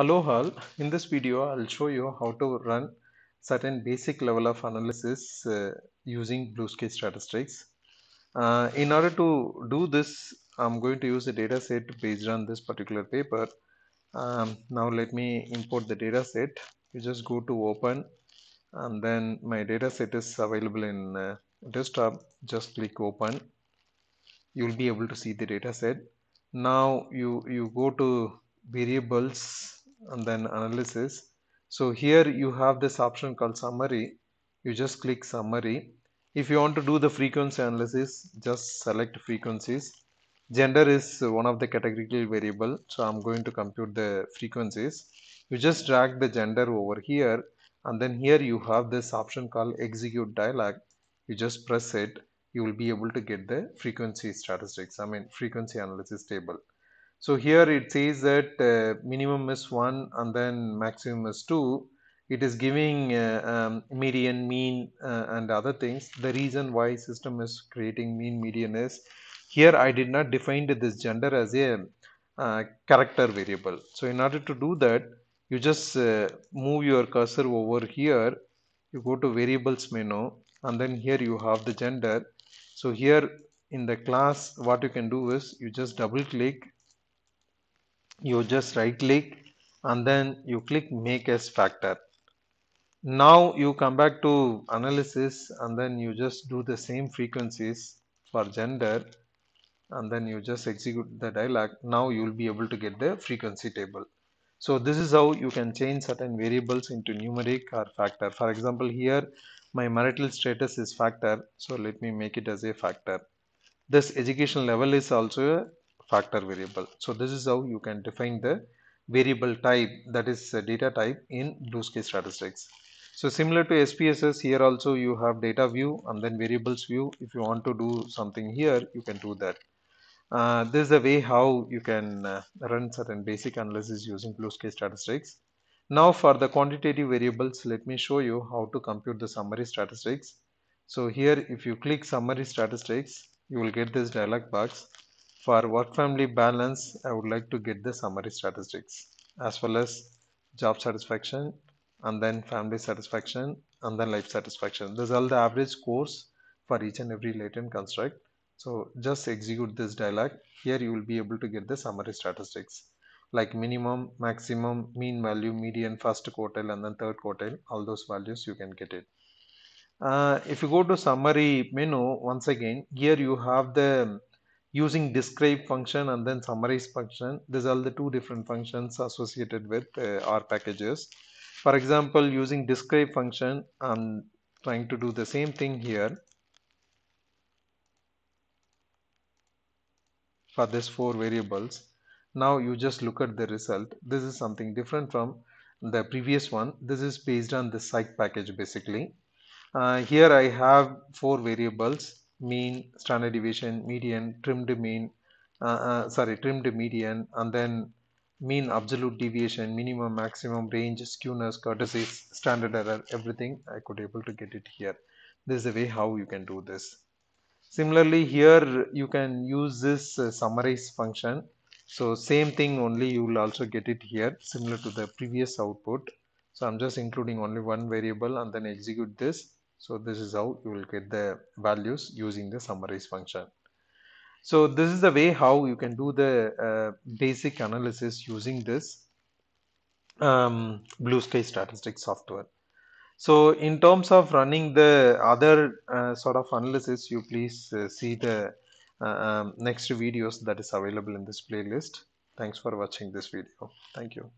Hello all, in this video I'll show you how to run certain basic level of analysis uh, using BlueSky statistics. Uh, in order to do this, I'm going to use a data set based on this particular paper. Um, now let me import the data set. You just go to open and then my data set is available in uh, desktop. Just click open. You'll be able to see the data set. Now you, you go to variables and then analysis. So here you have this option called summary. You just click summary. If you want to do the frequency analysis just select frequencies. Gender is one of the categorical variable so i'm going to compute the frequencies. You just drag the gender over here and then here you have this option called execute dialog. You just press it. You will be able to get the frequency statistics i mean frequency analysis table so here it says that uh, minimum is 1 and then maximum is 2. It is giving uh, um, median, mean uh, and other things. The reason why system is creating mean, median is here I did not define this gender as a uh, character variable. So in order to do that, you just uh, move your cursor over here. You go to variables menu and then here you have the gender. So here in the class what you can do is you just double click you just right click and then you click make as factor. Now you come back to analysis and then you just do the same frequencies for gender and then you just execute the dialog now you will be able to get the frequency table. So this is how you can change certain variables into numeric or factor. For example here my marital status is factor. So let me make it as a factor. This education level is also a factor variable. So this is how you can define the variable type that is data type in BlueSky statistics. So similar to SPSS here also you have data view and then variables view. If you want to do something here you can do that. Uh, this is a way how you can uh, run certain basic analysis using BlueSky statistics. Now for the quantitative variables let me show you how to compute the summary statistics. So here if you click summary statistics you will get this dialog box for work family balance, I would like to get the summary statistics as well as job satisfaction and then family satisfaction and then life satisfaction. These are the average scores for each and every latent construct. So just execute this dialog. Here you will be able to get the summary statistics like minimum, maximum, mean value, median, first quartile and then third quartile. All those values you can get it. Uh, if you go to summary menu once again here you have the using describe function and then summarize function. These are the two different functions associated with uh, R packages. For example using describe function I'm trying to do the same thing here. For these four variables. Now you just look at the result. This is something different from the previous one. This is based on the psych package basically. Uh, here I have four variables mean, standard deviation, median, trimmed mean, uh, uh, sorry, trimmed median, and then mean absolute deviation, minimum, maximum, range, skewness, kurtosis, standard error, everything I could able to get it here. This is the way how you can do this. Similarly, here you can use this uh, summarize function. So same thing only you will also get it here similar to the previous output. So I'm just including only one variable and then execute this so this is how you will get the values using the summarize function. So this is the way how you can do the uh, basic analysis using this um, BlueSky statistics software. So in terms of running the other uh, sort of analysis, you please uh, see the uh, um, next videos that is available in this playlist. Thanks for watching this video. Thank you.